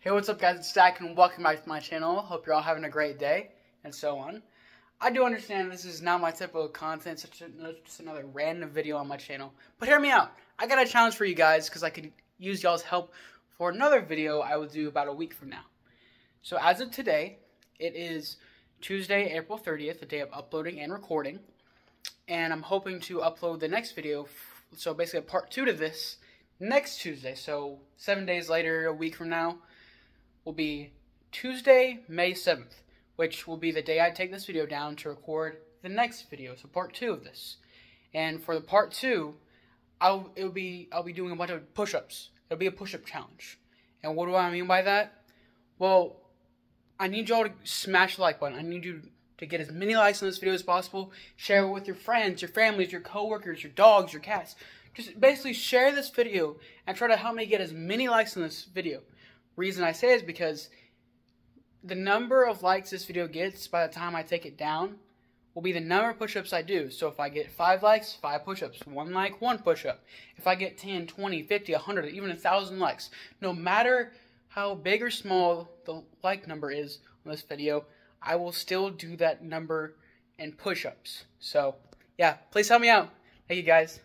Hey, what's up, guys? It's Dak, and welcome back to my channel. Hope you're all having a great day, and so on. I do understand this is not my typical content, such a, just another random video on my channel. But hear me out. I got a challenge for you guys because I could use y'all's help for another video I will do about a week from now. So as of today, it is Tuesday, April 30th, the day of uploading and recording. And I'm hoping to upload the next video, so basically a part two to this, next Tuesday. So seven days later, a week from now, will be Tuesday, May 7th, which will be the day I take this video down to record the next video, so part two of this. And for the part two, I'll it'll be I'll be doing a bunch of push-ups. It'll be a push-up challenge. And what do I mean by that? Well, I need y'all to smash the like button. I need you to get as many likes on this video as possible. Share it with your friends, your families, your coworkers, your dogs, your cats. Just basically share this video and try to help me get as many likes on this video. Reason I say is because the number of likes this video gets by the time I take it down will be the number of push-ups I do. So if I get 5 likes, 5 push-ups. 1 like, 1 push-up. If I get 10, 20, 50, 100, even 1,000 likes, no matter how big or small the like number is on this video, I will still do that number in push-ups. So, yeah, please help me out. Thank you guys.